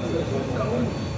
这个问题。